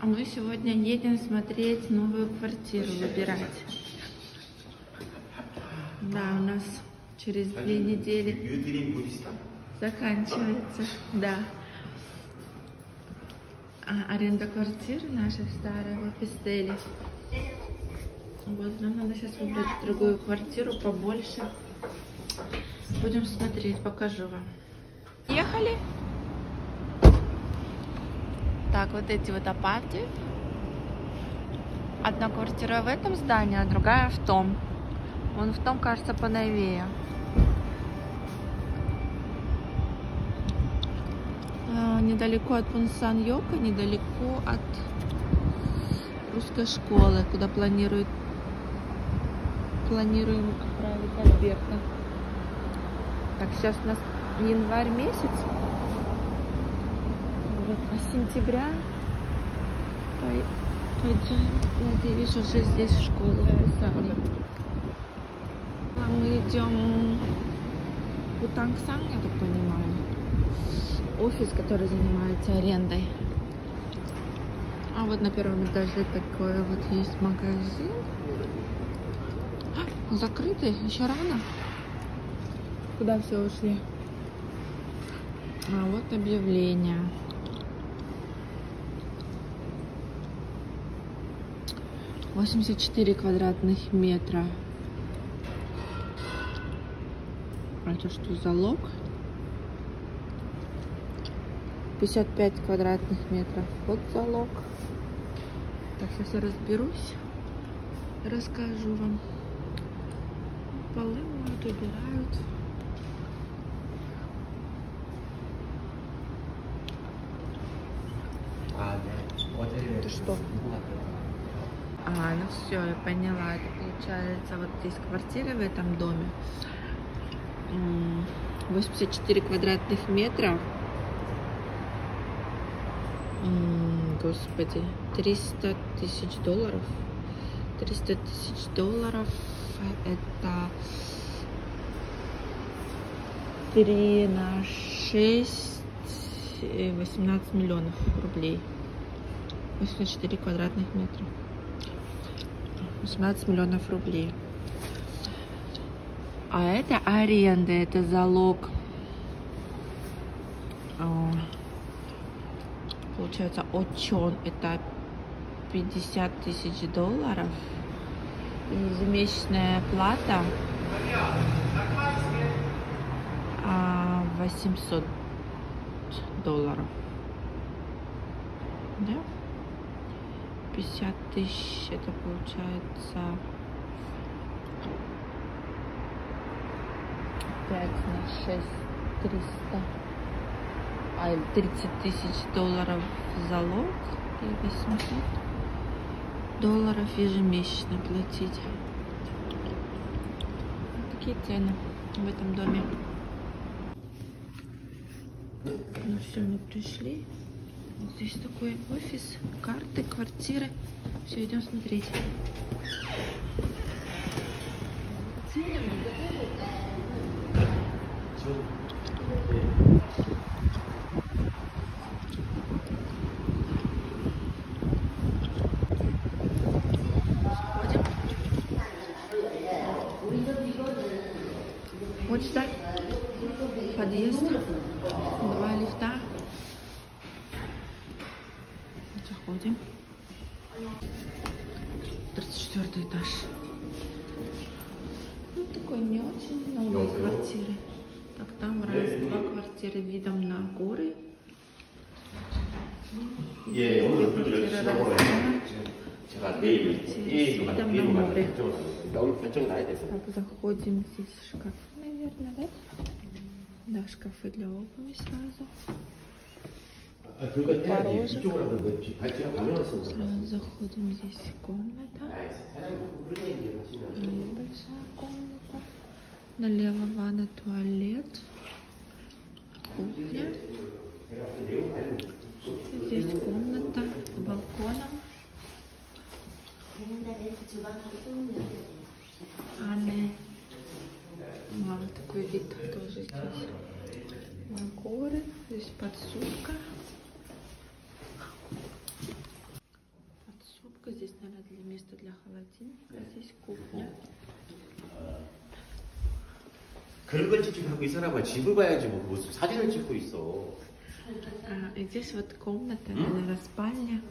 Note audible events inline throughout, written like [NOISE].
А мы сегодня едем смотреть новую квартиру, выбирать. Да, у нас через две недели заканчивается, да. А, аренда квартир наших в пистели. Вот, нам надо сейчас выбрать другую квартиру побольше. Будем смотреть, покажу вам. Ехали? Так, вот эти вот апарты. Одна квартира в этом здании, а другая в том. Вон в том, кажется, поновее. А, Недалеко от Пунсан Йока, недалеко от русской школы, куда планирует планируем отправить Альберта. Так, сейчас у нас январь месяц. Сентября пой- пойдем, надеюсь, уже здесь записали. А мы идем в Утангсан, я так понимаю. Офис, который занимается арендой. А вот на первом этаже такой вот есть магазин. А, Закрытый, еще рано. Куда все ушли? А вот объявление. 84 квадратных метра. А это что, залог? 55 квадратных метров. Вот залог. Так, сейчас я разберусь. Расскажу вам. Полы моют, убирают. А, это что? А, ну все, я поняла. Это получается вот здесь квартира в этом доме. М, 84 квадратных метра. Господи, 300 тысяч долларов. 300 тысяч долларов это 3 на 6, 18 миллионов рублей. 84 квадратных метра. 18 миллионов рублей. А это аренда, это залог. А, Получается, отчен это 50 тысяч долларов. И ежемесячная плата а, 800 долларов. Да? 50 тысяч, это получается 5 на 6, 300, а 30 тысяч долларов залог и 800 долларов ежемесячно платить. Такие цены в этом доме. Ну все, мы пришли. Вот здесь такой офис, карты, квартиры. Все, идем смотреть. квартиры видом на горы. Заходим здесь шкаф, наверное, да? Да, шкафы для обуви сразу. Порожек. Заходим здесь комната. Небольшая комната. Налево ванна, туалет. Кухня. Здесь комната с балконом. Анны. Мало такой вид тоже здесь. На горы. Здесь подсудка. наверное, для места для холодильника. Здесь кухня. 그런 걸 찍히고 이 사람아 집을 봐야지 뭐 무슨 사진을 찍고 있어. А, и здесь вот комната, наверное, спальня.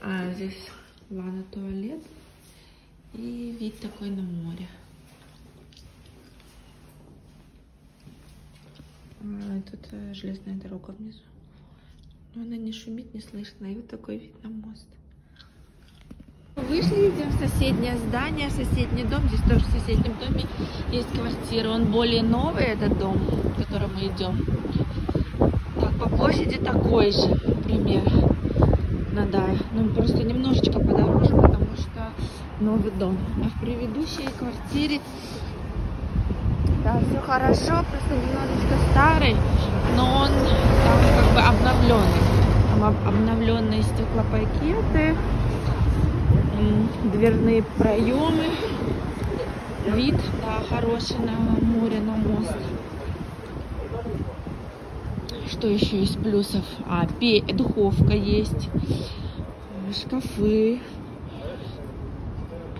А здесь ванна, туалет. И вид такой на море. А, тут э, железная дорога внизу. Но она не шумит, не слышно. И вот такой вид на мост. В соседнее здание, соседний дом. Здесь тоже в соседнем доме есть квартира. Он более новый, этот дом, в который мы идем. Так, по площади такой же, например. Ну да, ну просто немножечко подороже, потому что новый дом. А в предыдущей квартире да, все хорошо, просто немножечко старый, но он там как бы обновленный. Там об- обновленные стеклопакеты, дверные проемы, вид, да, хороший на море, на мост. Что еще из плюсов? А, духовка есть, э, шкафы.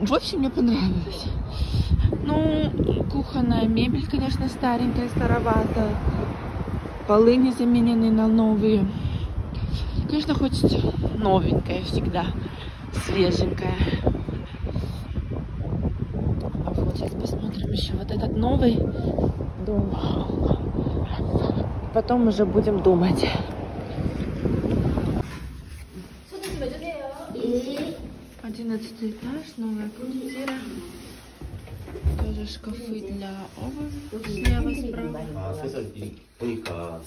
В общем, мне понравилось. Ну, кухонная мебель, конечно, старенькая, староватая. Полы не заменены на новые. Конечно, хочется новенькое всегда, свеженькое. А вот сейчас посмотрим еще вот этот новый дом. Потом уже будем думать. Одиннадцатый этаж, новая квартира Тоже шкафы для обуви. Слева, справа. 아 그래서 이, 보니까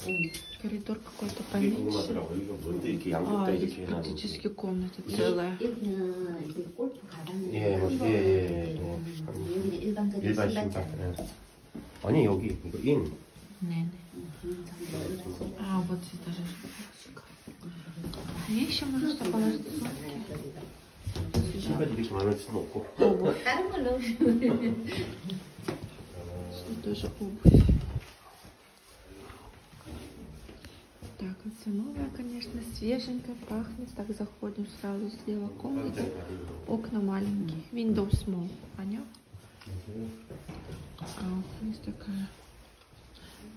Коридор какой-то 이게 поменьше. 궁금하더라고. 이거 뭔데 이렇게 А, 양쪽다 здесь 이렇게 해놔. практически комната целая. 여기는 이제 골프 가라는 예, 뭐, 예, 예, 예. 여기는 일반적인 일반 신발장. 신발. 예. 아니 여기 이거 인. Не, не. 음, 저기 여기서 А, вот здесь даже шкафчик. А еще можно что положить сумки. 신발이 이렇게 많을 수는 없고. Обувь. 다른 걸로 Тут тоже обувь. Так, вот все новое, конечно, свеженько, пахнет. Так, заходим сразу слева комната. Окна маленькие. Windows small. Понял? А, есть такая.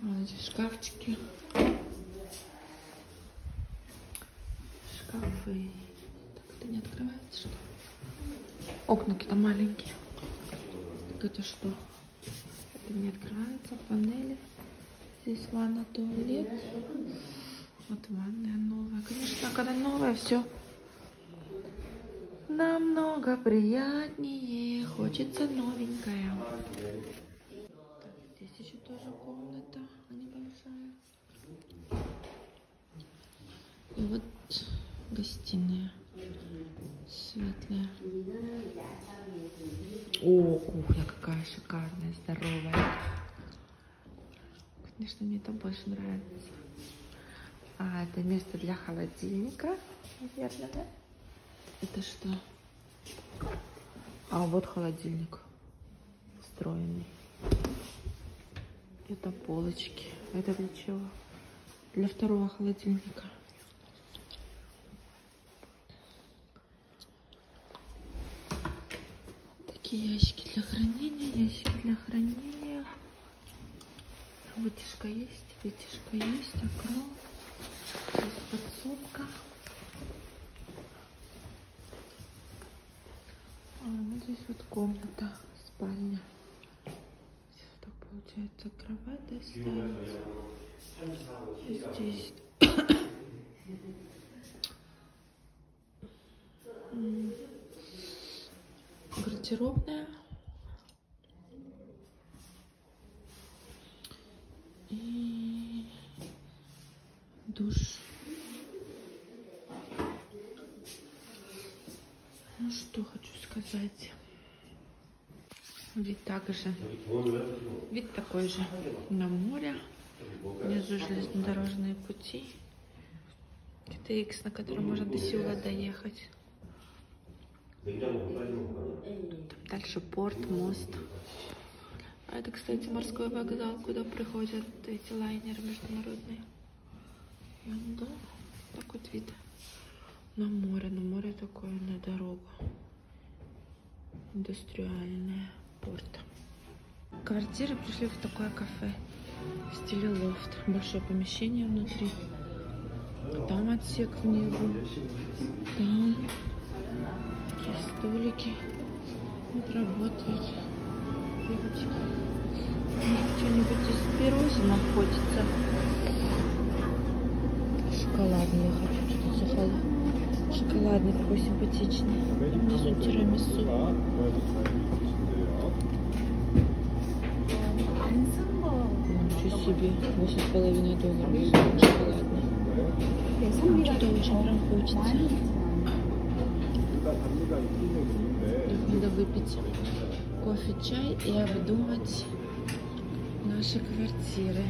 Вот эти шкафчики. Шкафы. Так, это не открывается, что ли? Окна какие-то маленькие. Это что? Это не открывается. Панели. Здесь ванна, туалет. Вот ванная новая. Конечно, когда новая, все намного приятнее. Хочется новенькое. Так, здесь еще тоже комната небольшая. И вот гостиная светлая. О, кухня какая шикарная, здоровая. Конечно, мне там больше нравится. А, это место для холодильника, наверное, да? Это что? А, вот холодильник встроенный. Это полочки. Это для чего? Для второго холодильника. Такие ящики для хранения, ящики для хранения. Вытяжка есть, вытяжка есть, окно. Здесь подсобка. А, вот здесь вот комната, спальня. Здесь вот так получается кровать, да, ставится. Здесь [COUGHS] гардеробная. И душ. Ну что хочу сказать. Вид также. Вид такой же на море. Внизу железнодорожные пути. Это X, на котором можно до Сеула доехать. Там дальше порт, мост. А это, кстати, морской вокзал, куда приходят эти лайнеры международные. Да, такой вид. На море, на море такое, на дорогу. Индустриальная порт. Квартиры пришли в такое кафе в стиле лофт. Большое помещение внутри. Там отсек внизу. Там столики. Вот работают. Девочки. Что-нибудь из пирожных хочется. Шоколадный я хочу. Что-то шоколад. Шоколадный какой симпатичный. Внизу тирамису. Ничего себе. Восемь с половиной долларов. Шоколадный. Что-то очень прям хочется. Надо выпить кофе, чай и обдумать наши квартиры.